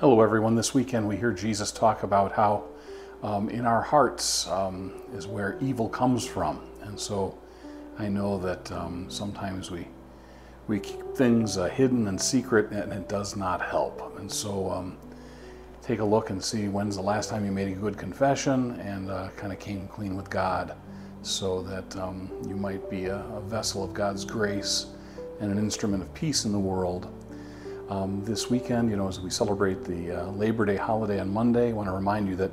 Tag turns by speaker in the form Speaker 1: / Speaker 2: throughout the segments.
Speaker 1: Hello, everyone. This weekend we hear Jesus talk about how um, in our hearts um, is where evil comes from. And so I know that um, sometimes we, we keep things uh, hidden and secret and it does not help. And so um, take a look and see when's the last time you made a good confession and uh, kind of came clean with God so that um, you might be a, a vessel of God's grace and an instrument of peace in the world. Um, this weekend, you know, as we celebrate the uh, Labor Day holiday on Monday, I want to remind you that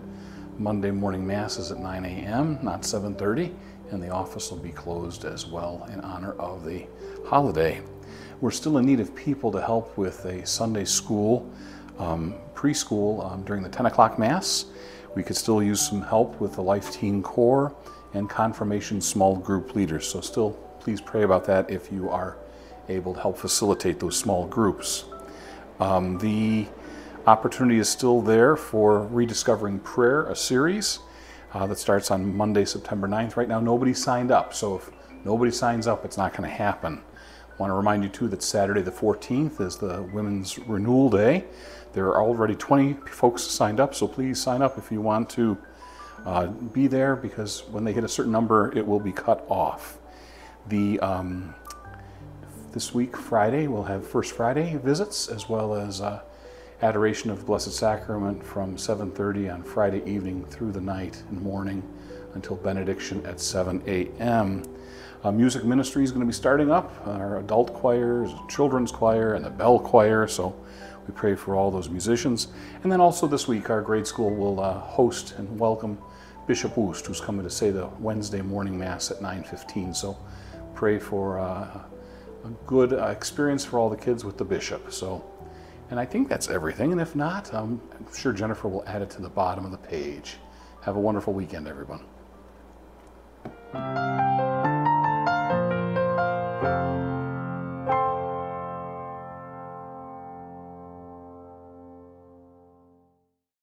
Speaker 1: Monday morning Mass is at 9 a.m., not 7.30, and the office will be closed as well in honor of the holiday. We're still in need of people to help with a Sunday school, um, preschool um, during the 10 o'clock Mass. We could still use some help with the Life Teen Core and confirmation small group leaders. So still, please pray about that if you are able to help facilitate those small groups. Um, the opportunity is still there for Rediscovering Prayer, a series uh, that starts on Monday, September 9th. Right now, nobody signed up, so if nobody signs up, it's not going to happen. I want to remind you too that Saturday the 14th is the Women's Renewal Day. There are already 20 folks signed up, so please sign up if you want to uh, be there because when they hit a certain number, it will be cut off. The um, this week, Friday, we'll have First Friday visits as well as uh, adoration of Blessed Sacrament from 7:30 on Friday evening through the night and morning until benediction at 7 a.m. Uh, music ministry is going to be starting up. Our adult choirs, children's choir, and the bell choir. So we pray for all those musicians. And then also this week, our grade school will uh, host and welcome Bishop Woost, who's coming to say the Wednesday morning mass at 9:15. So pray for. Uh, a good uh, experience for all the kids with the bishop. So, and I think that's everything. And if not, um, I'm sure Jennifer will add it to the bottom of the page. Have a wonderful weekend, everyone.